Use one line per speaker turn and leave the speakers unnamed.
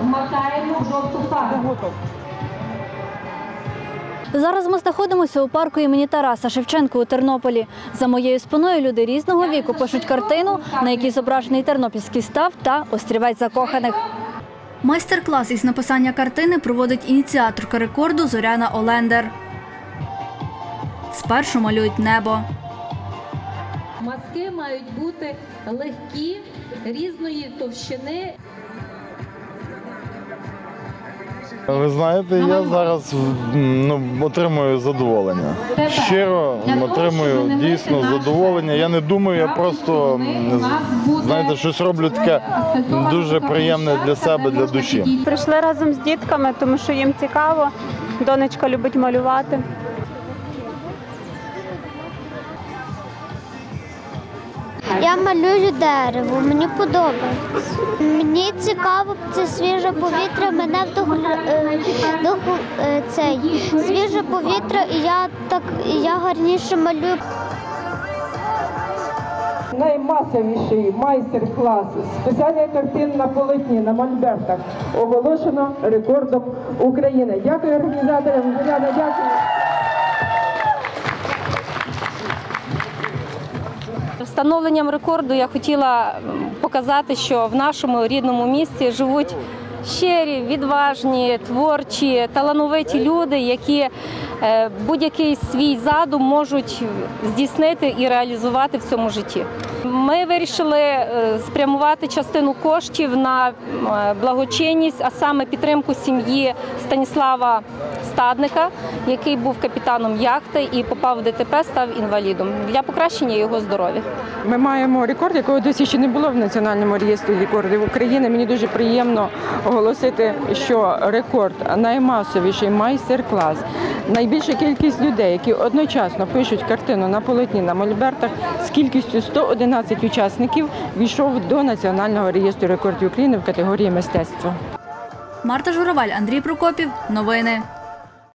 Вмотаємо в жовту фарбу.
Зараз ми знаходимося у парку імені Тараса Шевченка у Тернополі. За моєю спиною люди різного віку пишуть картину, на якій зображений тернопільський став та острівець закоханих. Майстер-клас із написання картини проводить ініціаторка рекорду Зоряна Олендер. Спершу малюють небо.
Мазки мають бути легкі, різної товщини.
Ви знаєте, я зараз ну, отримую задоволення. Щиро отримую дійсно задоволення. Я не думаю, я просто знаєте, щось роблю таке дуже приємне для себе, для душі.
Прийшли разом з дітками, тому що їм цікаво. Донечка любить малювати.
Я малюю дерево, мені подобається. Мені цікаво, це свіже повітря, мене вдохля... е, е, цей свіже повітря, і я так я гарніше малюю.
Наймасовіший майстер-клас з писання картин на полотні на мольбертах оголошено рекордом України. Дякую організаторам. Дякую.
Встановленням рекорду я хотіла показати, що в нашому рідному місті живуть щирі, відважні, творчі, талановиті люди, які е, будь-який свій задум можуть здійснити і реалізувати в цьому житті. Ми вирішили е, спрямувати частину коштів на е, благочинність, а саме підтримку сім'ї Станіслава Стадника, який був капітаном яхти і попав в ДТП, став інвалідом для покращення його здоров'я.
Ми маємо рекорд, якого досі ще не було в національному реєстрі рекордів України. Мені дуже приємно оголосити, що рекорд наймасовіший майстер-клас, найбільша кількість людей, які одночасно пишуть картину на полотні на мольбертах з кількістю 111 учасників, війшов до національного реєстру рекордів України в категорії мистецтва.
Марта Журоваль, Андрій Прокопів. Новини.